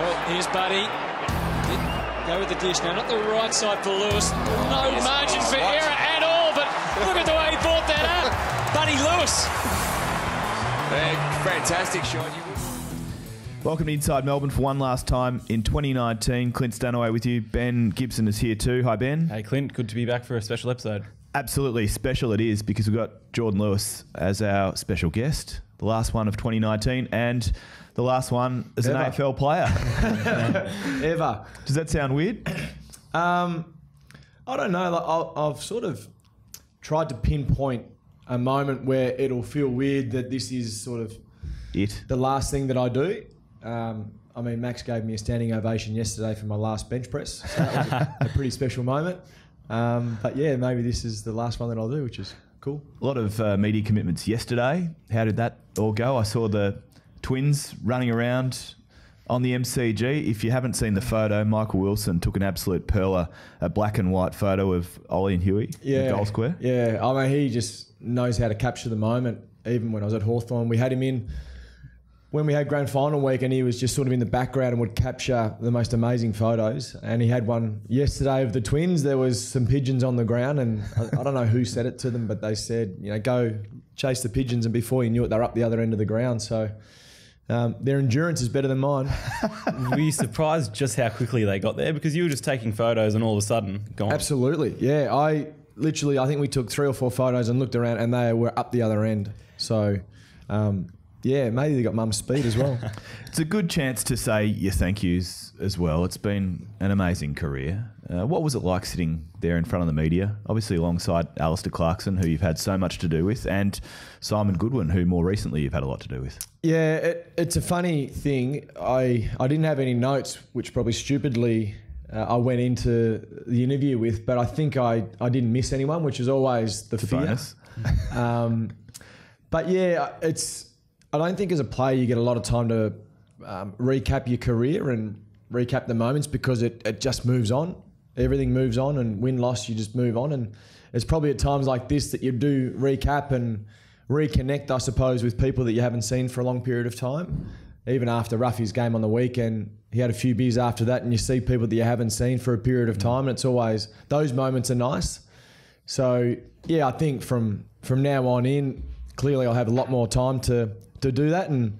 Well, here's Buddy. Go with the dish now, not the right side for Lewis. No margin for error at all, but look at the way he brought that up. Buddy Lewis. fantastic shot. Welcome to Inside Melbourne for one last time in 2019. Clint Stanaway with you. Ben Gibson is here too. Hi, Ben. Hey, Clint, good to be back for a special episode. Absolutely special it is because we've got Jordan Lewis as our special guest. The last one of 2019 and the last one as an Ever. AFL player. ever. Does that sound weird? Um, I don't know. Like I- I've sort of tried to pinpoint a moment where it'll feel weird that this is sort of It. the last thing that I do. Um, I mean, Max gave me a standing ovation yesterday for my last bench press. So that was a, a pretty special moment. Um, but yeah, maybe this is the last one that I'll do, which is cool. A lot of uh, media commitments yesterday. How did that all go? I saw the twins running around on the MCG. If you haven't seen the photo, Michael Willson took an absolute perler, a black and white photo of Ollie and Huey in goal square. Yeah, I mean, he just knows how to capture the moment. Even when I was at Hawthorn, we had him in when we had grand final week, and he was just sort of in the background and would capture the most amazing photos. And he had one yesterday of the twins. There was some pigeons on the ground, and I, I don't know who said it to them, but they said, you know, go chase the pigeons, and before you knew it, they're up the other end of the ground. So. Um, their endurance is better than mine. Were you surprised just how quickly they got there? Because you were just taking photos and all of a sudden gone. Absolutely. Yeah, I literally, I think we took three or four photos and looked around, and they were up the other end. So, um, yeah, maybe they got mum's speed as well. It's a good chance to say your thank yous as well. It's been an amazing career. Uh, what was it like sitting there in front of the media, obviously alongside Alistair Clarkson, who you've had so much to do with, and Simon Goodwin, who more recently you've had a lot to do with? yeah, it, it's a funny thing. I I didn't have any notes, which probably stupidly. Uh, I went into the interview with, but I think I, I didn't miss anyone, which is always the It's fear. Um, but yeah, it's. I don't think as a player you get a lot of time to um, recap your career and recap the moments because it, it just moves on. Everything moves on, and win loss you just move on. And it's probably at times like this that you do recap and reconnect, I suppose, with people that you haven't seen for a long period of time. Even after Ruffy's game on the weekend, he had a few beers after that, and you see people that you haven't seen for a period of time, and it's always those moments are nice. So yeah, I think from from now on in, clearly I'll have a lot more time to to do that, and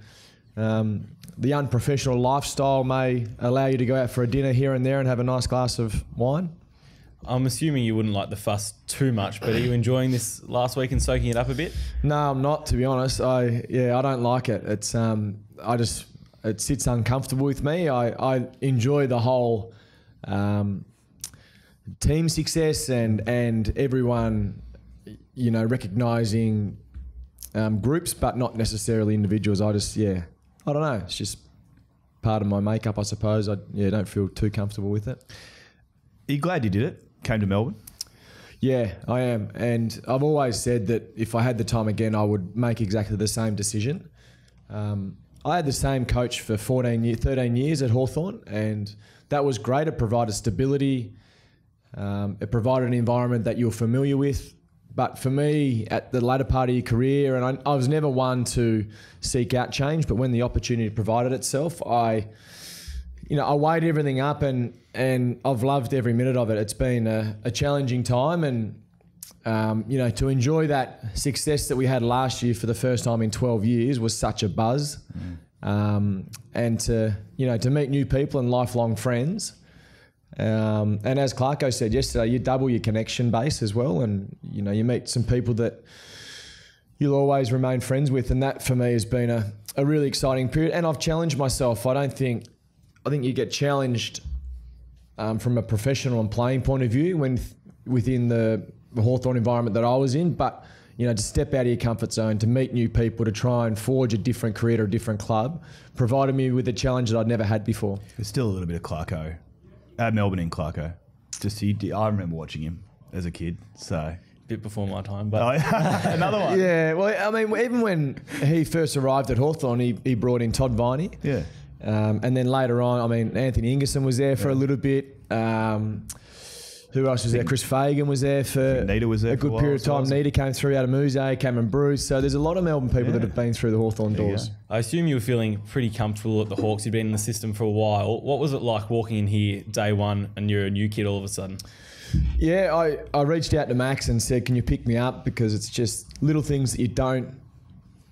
um, the unprofessional lifestyle may allow you to go out for a dinner here and there and have a nice glass of wine. I'm assuming you wouldn't like the fuss too much, but are you enjoying this last week and soaking it up a bit? No, I'm not. To be honest, I yeah, I don't like it. It's um, I just it sits uncomfortable with me. I I enjoy the whole um, team success and and everyone, you know, recognizing um, groups, but not necessarily individuals. I just yeah, I don't know. It's just part of my makeup, I suppose. I yeah, don't feel too comfortable with it. Are you glad you did it? Came to Melbourne? Yeah, I am. And I've always said that if I had the time again, I would make exactly the same decision. Um, I had the same coach for 14 year, 13 years at Hawthorn, and that was great. It provided stability, um, it provided an environment that you're familiar with. But for me, at the latter part of your career, and I, I was never one to seek out change, but when the opportunity provided itself, I you know, I weighed everything up and and I've loved every minute of it. It's been a, a challenging time and um, you know, to enjoy that success that we had last year for the first time in 12 years was such a buzz. Um, and to, you know, to meet new people and lifelong friends. Um, and as Clarko said yesterday, you double your connection base as well. And, you know, you meet some people that you'll always remain friends with. And that for me has been a, a really exciting period. And I've challenged myself. I don't think, I think you get challenged um, from a professional and playing point of view when within the, Hawthorn environment that I was in. But, you know, to step out of your comfort zone, to meet new people, to try and forge a different career at a different club, provided me with a challenge that I'd never had before. There's still a little bit of Clarko. Uh, Melbourne in Clarko. Just he, I remember watching him as a kid. So Bit before my time, but Oh, another one. Yeah, well, I mean, even when he first arrived at Hawthorn, he, he brought in Todd Viney. Yeah. Um, and then later on, I mean, Anthony Ingerson was there for a little bit. Um, Who else was there? Chris Fagan was there for Nita was there a for a good period of as well, time. Nita came through out of Muse, Cameron Bruce. So there's a lot of Melbourne people that have been through the Hawthorn doors. go. I assume you were feeling pretty comfortable at the Hawks. You'd been in the system for a while. What was it like walking in here day one and you're a new kid all of a sudden? Yeah, I, I reached out to Max and said, "Can you pick me up?" Because it's just little things that you don't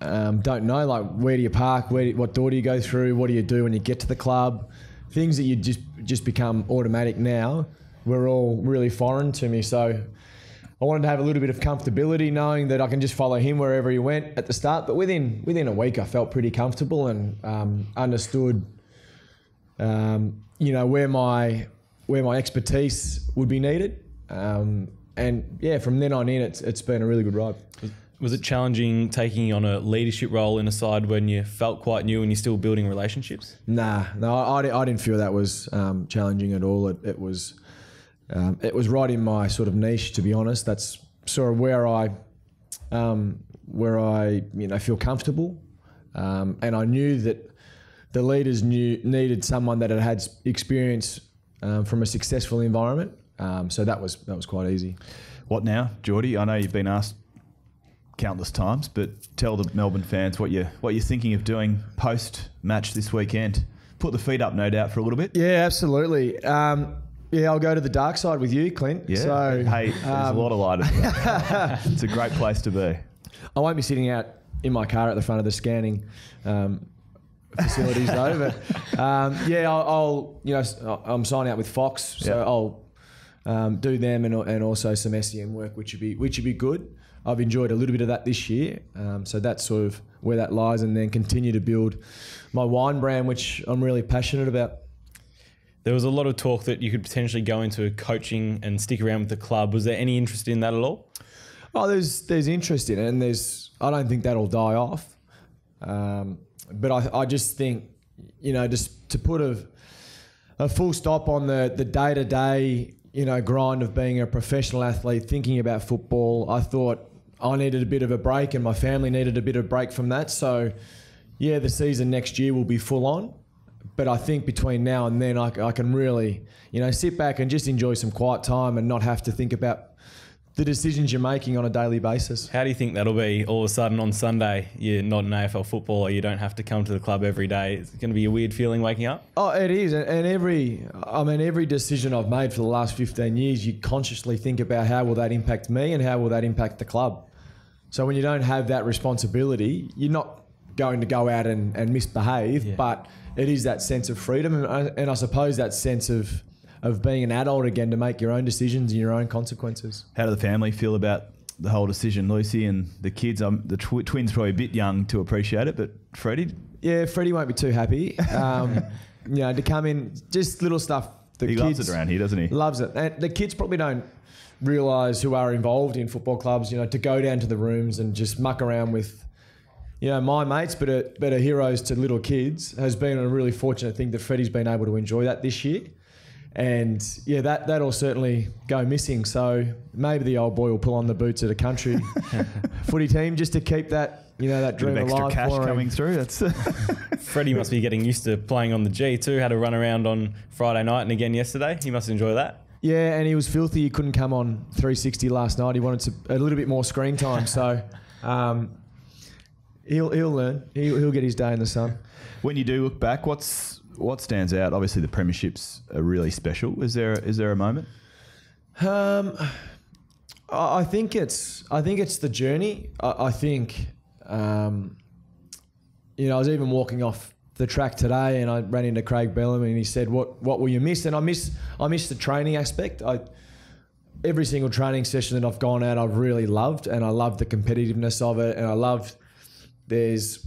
um, don't know, like where do you park, where do, what door do you go through, what do you do when you get to the club, things that you just just become automatic now. Were all really foreign to me, so I wanted to have a little bit of comfortability, knowing that I can just follow him wherever he went at the start. But within within a week, I felt pretty comfortable and um, understood, um, you know, where my where my expertise would be needed. Um, and yeah, from then on in, it's it's been a really good ride. Was it challenging taking on a leadership role in a side when you felt quite new and you're still building relationships? Nah, no, I, I didn't feel that was um, challenging at all. It, it was um, it was right in my sort of niche, to be honest. That's sort of where I um, where I you know feel comfortable, um, and I knew that the leaders knew needed someone that had had experience um, from a successful environment. Um, so that was that was quite easy. What now, Geordie? I know you've been asked countless times, but tell the Melbourne fans what you what you're thinking of doing post match this weekend. Put the feet up, no doubt, for a little bit. Yeah, absolutely. Um, yeah, I'll go to the dark side with you, Clint. Yeah. So, hey, there's um, a lot of light. in there. it's a great place to be. I won't be sitting out in my car at the front of the scanning um, facilities though. But um, yeah, I'll, I'll you know I'm signing out with Fox, so Yeah. I'll um, do them and, and also some SEN work, which would be which would be good. I've enjoyed a little bit of that this year, um, so that's sort of where that lies, and then continue to build my wine brand, which I'm really passionate about. There was a lot of talk that you could potentially go into coaching and stick around with the club. Was there any interest in that at all? Oh, there's there's interest in it, and there's I don't think that'll die off. Um, but I, I just think, you know, just to put a a full stop on the the day to day, you know, grind of being a professional athlete, thinking about football. I thought I needed a bit of a break, and my family needed a bit of a break from that. So, yeah, the season next year will be full on. But I think between now and then, I can really, you know, sit back and just enjoy some quiet time and not have to think about the decisions you're making on a daily basis. How do you think that'll be all of a sudden on Sunday? You're not an AFL footballer, you don't have to come to the club every day. It's going to be a weird feeling waking up. Oh, it is, and and every, I mean, every decision I've made for the last 15 years, you consciously think about how will that impact me and how will that impact the club. So when you don't have that responsibility, you're not going to go out and, and misbehave, Yeah. but it is that sense of freedom, and I, and I suppose that sense of of being an adult again to make your own decisions and your own consequences. How do the family feel about the whole decision, Lucy and the kids? Um, the tw- twins probably a bit young to appreciate it, but Freddie, Yeah, Freddie won't be too happy. Um, you know, to come in, just little stuff. The he kids, loves it around here, doesn't he? Loves it. And the kids probably don't realise who are involved in football clubs, you know, to go down to the rooms and just muck around with, you know, my mates, but are, but are heroes to little kids, has been a really fortunate thing that Freddie's been able to enjoy that this year. And yeah, that, that'll certainly go missing. So maybe the old boy will pull on the boots at a country footy team just to keep that, you know, that Bit of extra alive cash for him. coming through. That's Freddie must be getting used to playing on the G too. Had a run around on Friday night and again yesterday. He must enjoy that. Yeah, and he was filthy. He couldn't come on 360 last night. He wanted to, a little bit more screen time. So um, he'll he'll learn. He'll, he'll get his day in the sun. when you do look back, what's what stands out? Obviously, the premierships are really special. Is there is there a moment? Um, I think it's I think it's the journey. I, I think um, you know I was even walking off the track today and I ran into Craig Bellamy and he said what what will you miss and I miss I miss the training aspect. I every single training session that I've gone out I've really loved and I love the competitiveness of it and I love there's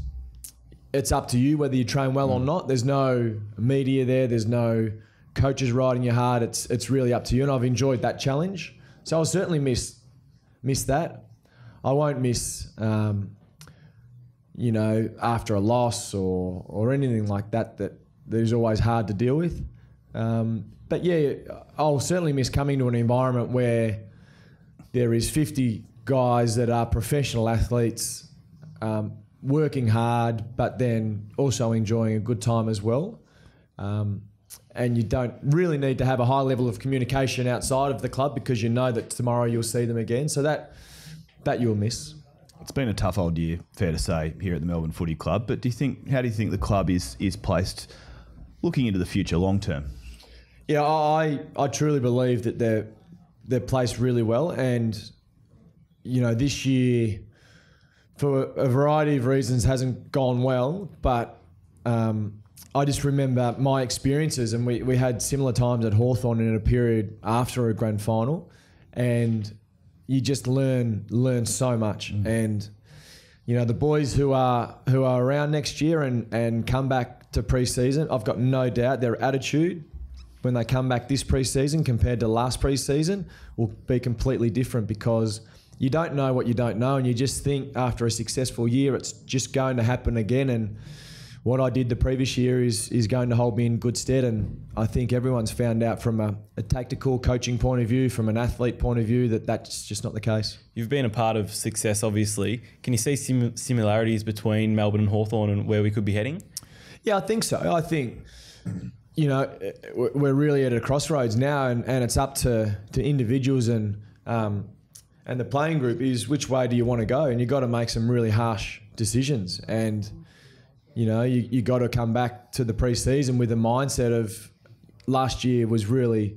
it's up to you whether you train well or not. There's no media there. There's no coaches riding your hard. It's it's really up to you, and I've enjoyed that challenge. So I'll certainly miss miss that. I won't miss, um, you know, after a loss or or anything like that. That there's always hard to deal with. Um, but yeah, I'll certainly miss coming to an environment where there is 50 guys that are professional athletes um, working hard, but then also enjoying a good time as well. Um, and you don't really need to have a high level of communication outside of the club because you know that tomorrow you'll see them again. So that that you'll miss. It's been a tough old year, fair to say, here at the Melbourne Footy Club. But do you think? How do you think the club is is placed, looking into the future, long term? Yeah, I I truly believe that they're they're placed really well, and you know this year, for a variety of reasons, hasn't gone well. But um, I just remember my experiences, and we, we had similar times at Hawthorn in a period after a grand final, and you just learn learn so much. And you know the boys who are who are around next year and and come back to preseason, I've got no doubt their attitude when they come back this preseason compared to last preseason will be completely different because you don't know what you don't know, and you just think after a successful year it's just going to happen again. And what I did the previous year is is going to hold me in good stead. And I think everyone's found out from a, a tactical coaching point of view, from an athlete point of view, that that's just not the case. You've been a part of success, obviously. Can you see sim- similarities between Melbourne and Hawthorn and where we could be heading? Yeah, I think so. I think, you know, we're we're really at a crossroads now, and, and it's up to, to individuals and um, and the playing group is which way do you want to go, and you've got to make some really harsh decisions, and you know, you you got to come back to the preseason with a mindset of last year was really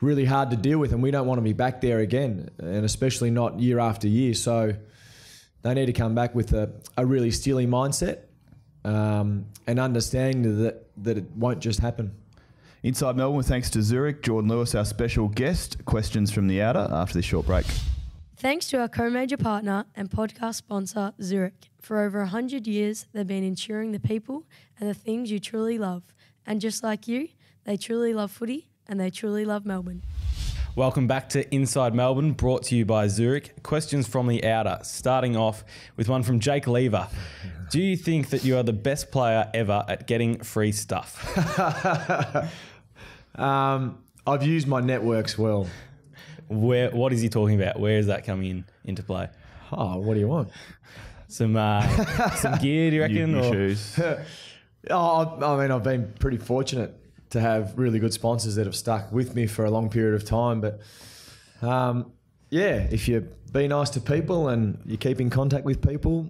really hard to deal with, and we don't want to be back there again, and especially not year after year. So they need to come back with a, a really steely mindset um, and understanding that that it won't just happen. Inside Melbourne, thanks to Zurich, Jordan Lewis, our special guest. Questions from the outer after this short break. Thanks to our co-major partner and podcast sponsor, Zurich. For over 100 years, they've been ensuring the people and the things you truly love. And just like you, they truly love footy and they truly love Melbourne. Welcome back to Inside Melbourne, brought to you by Zurich. Questions from the outer, starting off with one from Jake Lever. Do you think that you are the best player ever at getting free stuff? Um, I've used my networks well. Where? What is he talking about? Where is that coming in into play? Oh, what do you want? Some uh, some gear, do you reckon? new or- shoes. Oh, I I mean, I've been pretty fortunate to have really good sponsors that have stuck with me for a long period of time. But um, yeah, if you be nice to people and you keep in contact with people,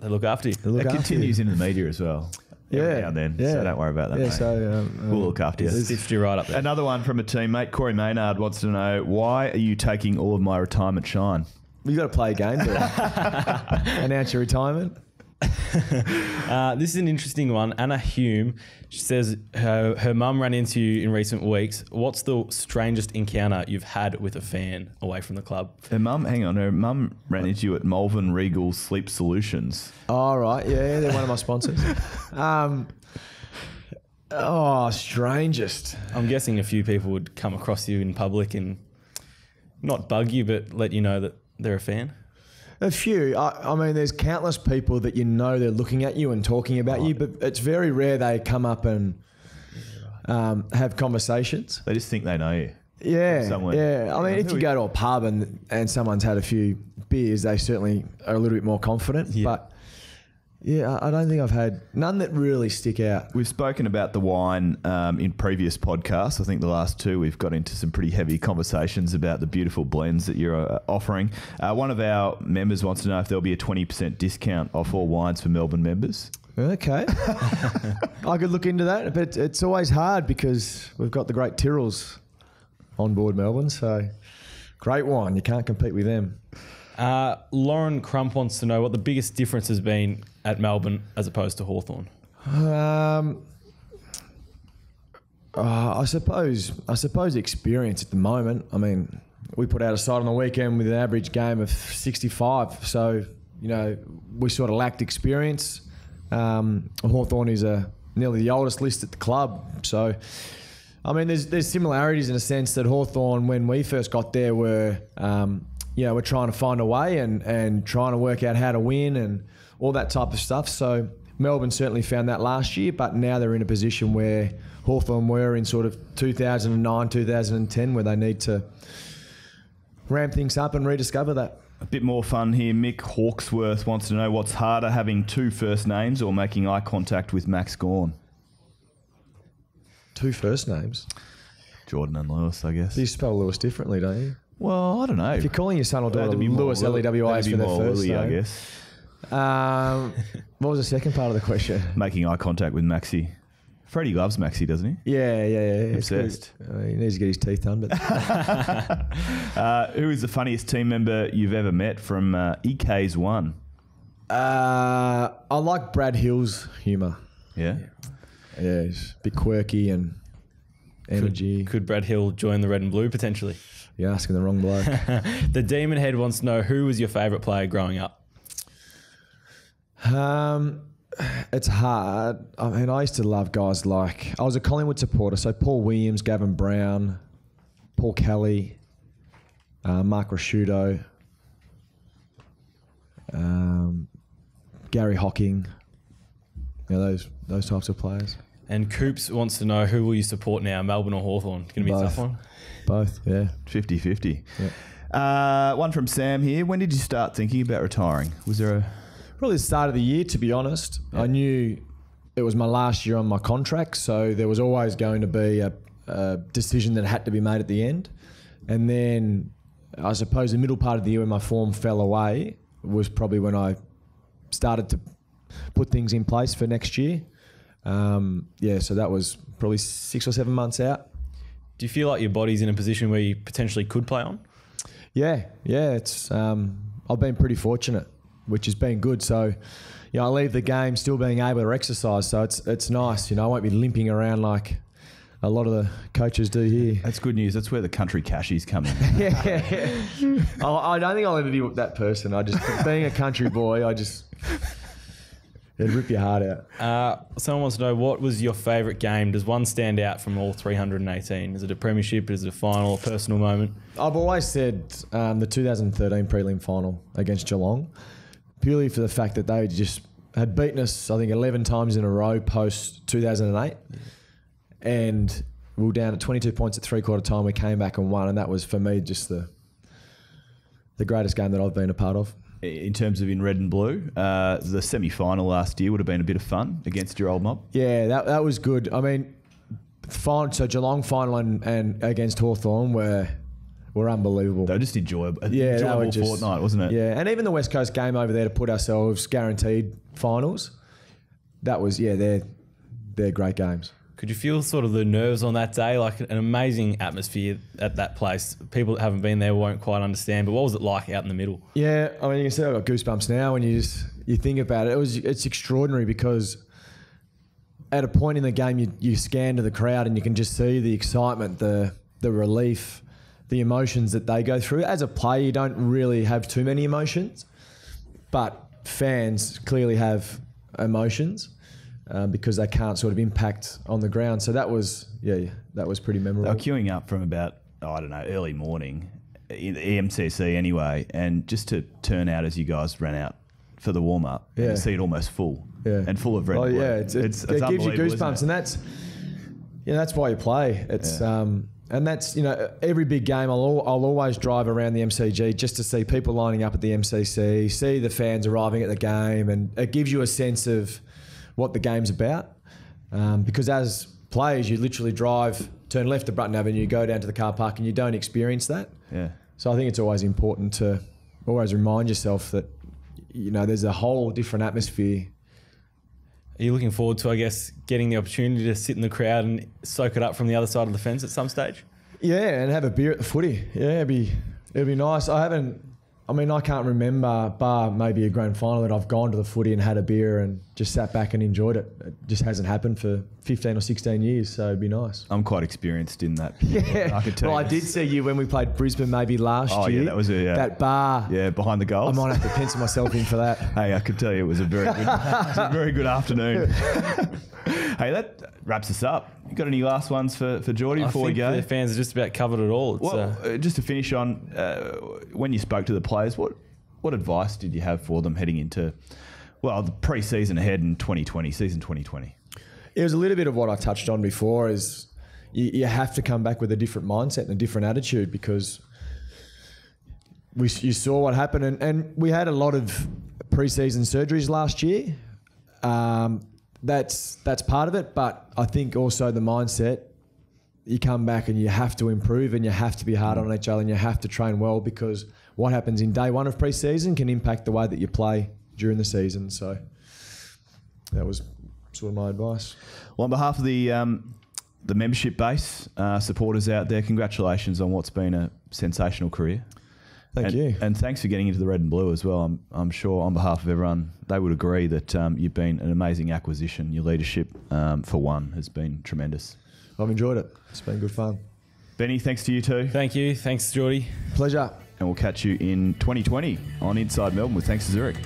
They look after you. they look It after continues you. in the media as well. Yeah, Every now and then. yeah. So don't worry about that. Yeah, mate. so um, we'll um, look after you. Stitched you right up there. Another one from a teammate, Corey Maynard, wants to know why are you taking all of my retirement shine? you got to play a game to announce your retirement. Uh, this is an interesting one. Anna Hume she says her, her mum ran into you in recent weeks. What's the strangest encounter you've had with a fan away from the club? Her mum, hang on, her mum ran into you at Malvern Regal Sleep Solutions. All right, yeah, they're one of my sponsors. Um, oh, strangest. I'm guessing a few people would come across you in public and not bug you, but let you know that they're a fan. A few. I, I mean, there's countless people that you know they're looking at you and talking about you, but it's very rare they come up and um, have conversations. They just think they know you. Yeah, yeah. I mean, Yeah, if you go to a pub and and someone's had a few beers, they certainly are a little bit more confident. Yeah. But yeah, I I don't think I've had none that really stick out. We've spoken about the wine um, in previous podcasts. I think the last two we've got into some pretty heavy conversations about the beautiful blends that you're uh, offering. Uh, one of our members wants to know if there'll be a 20% discount off all wines for Melbourne members. Okay, I could look into that, but it's always hard because we've got the great Tyrrells on board Melbourne, so great wine. You can't compete with them. Uh, Lauren Crump wants to know what the biggest difference has been at Melbourne as opposed to Hawthorn. Um, uh, I suppose I suppose experience at the moment. I mean, we put out a side on the weekend with an average game of 65, so you know we sort of lacked experience. Um, Hawthorn is a nearly the oldest list at the club, so I mean, there's there's similarities in a sense that Hawthorn, when we first got there, were um, you know we're trying to find a way and and trying to work out how to win and all that type of stuff. So Melbourne certainly found that last year, but now they're in a position where Hawthorn were in sort of 2009, 2010, where they need to ramp things up and rediscover that. A bit more fun here. Mick Hawksworth wants to know what's harder, having two first names or making eye contact with Max Gawn. two first names. Jordan and Lewis, I guess. You spell Lewis differently, don't you? Well, I don't know. If you're calling your son or daughter That'd be Lewis Lil- L-E-W-I-S for be their first Lily, I name. guess. Um, what was the second part of the question? Making eye contact with Maxi. Freddie loves Maxi, doesn't he? Yeah, yeah, yeah. It's. Obsessed. Uh, he needs to get his teeth done, but Uh, who is the funniest team member you've ever met from uh, EK's one? uh, I like Brad Hill's humour. Yeah. Yeah, he's a bit quirky and energy. Could Brad Hill join the red and blue potentially? You're asking the wrong bloke. The Demon Head wants to know who was your favourite player growing up? Um, it's hard. I mean, I used to love guys like I was a Collingwood supporter, so Paul Williams, Gavin Brown, Paul Kelly, uh, Mark Ricciuto, um, Gary Hocking. You know, those those types of players. And Coops wants to know who will you support now, Melbourne or Hawthorn? Going to be a tough Both. one. Both, yeah. 50 50. Uh, one from Sam here. When did you start thinking about retiring? Was there a. Probably the start of the year, to be honest. I knew it was my last year on my contract, so there was always going to be a, a decision that had to be made at the end. And then I suppose the middle part of the year when my form fell away was probably when I started to put things in place for next year. Um, yeah, so that was probably six or seven months out. Do you feel like your body's in a position where you potentially could play on? Yeah, yeah, it's um, I've been pretty fortunate, which has been good. So, you know, I leave the game still being able to exercise, so it's it's nice. You know, I won't be limping around like a lot of the coaches do here. That's good news. That's where the country cashies come in. yeah, yeah, yeah. I, I don't think I'll ever be that person. I just being a country boy, I just it'd rip your heart out. Uh, someone wants to know what was your favourite game? Does one stand out from all 318? Is it a premiership? Is it a final? A personal moment? I've always said um, the 2013 prelim final against Geelong, purely for the fact that they just had beaten us, I think, 11 times in a row post 2008. And we were down at 22 points at three quarter time. We came back and won, and that was for me just the the greatest game that I've been a part of. In terms of in red and blue, uh, the semi final last year would have been a bit of fun against your old mob. Yeah, that, that was good. I mean, final, so Geelong final and, and against Hawthorn were were unbelievable. They were just enjoyable, Yeah, enjoyable were just- fortnight, wasn't it? Yeah, and even the West Coast game over there to put ourselves guaranteed finals. That was yeah, they're they're great games. Could you feel sort of the nerves on that day? Like an amazing atmosphere at that place. People that haven't been there won't quite understand. But what was it like out in the middle? Yeah, I mean you can see I've got goosebumps now when you just you think about it. It was it's extraordinary because at a point in the game you, you scan to the crowd and you can just see the excitement, the the relief, the emotions that they go through. As a player, you don't really have too many emotions, but fans clearly have emotions uh, because they can't sort of impact on the ground. So that was yeah, that was pretty They memorable. were queuing up from about, oh, I don't know, early morning, in the EMCC anyway, and just to turn out as you guys ran out for the warm up and Yeah. to see it almost full Yeah. and full of red. Oh blue. yeah, it's, it's, it gives you goosebumps, and that's yeah, that's why you play. It's Yeah. um, and that's you know every big game. I'll al- I'll always drive around the MCG just to see people lining up at the MCC, see the fans arriving at the game, and it gives you a sense of what the game's about. Um, because as players, you literally drive, turn left to Brunton Avenue, go down to the car park, and you don't experience that. Yeah. So I think it's always important to always remind yourself that you know there's a whole different atmosphere Are you looking forward to, I guess, getting the opportunity to sit in the crowd and soak it up from the other side of the fence at some stage? Yeah, and have a beer at the footy. Yeah, it'd be it'd be nice. I haven't. I mean, I can't remember, bar maybe a grand final, that I've gone to the footy and had a beer and just sat back and enjoyed it. It just hasn't happened for 15 or 16 years, so it'd be nice. I'm quite experienced in that. Yeah, I could tell well, you. I did see you when we played Brisbane maybe last Oh, yeah, year. that was a- yeah. that bar. Yeah, behind the goal. I might have to pencil myself in for that. Hey, I could tell you it was a very good, it was a very good afternoon. hey, that wraps us up. You got any last ones for, for Geordie I before we go? the fans have just about covered it all. It's, Well, uh, uh, just to finish on, uh, when you spoke to the players, what what advice did you have for them heading into, well, the pre-season ahead in 2020, season 2020? It was a little bit of what I touched on before. Is you, you have to come back with a different mindset and a different attitude because we you saw what happened and, and we had a lot of preseason surgeries last year. Um, that's that's part of it, but I think also the mindset you come back and you have to improve and you have to be hard on each other and you have to train well because what happens in day one of pre-season can impact the way that you play during the season. So that was sort of my advice. Well, on behalf of the um, the membership base, uh, supporters out there, congratulations on what's been a sensational career. Thank and, you. And thanks for getting into the red and blue as well. I'm, I'm sure on behalf of everyone, they would agree that um, you've been an amazing acquisition. Your leadership, um, for one, has been tremendous. I've enjoyed it. It's been good fun. Benny, thanks to you too. Thank you. Thanks, Geordie. Pleasure. And we'll catch you in 2020 on Inside Melbourne with Thanks to Zurich.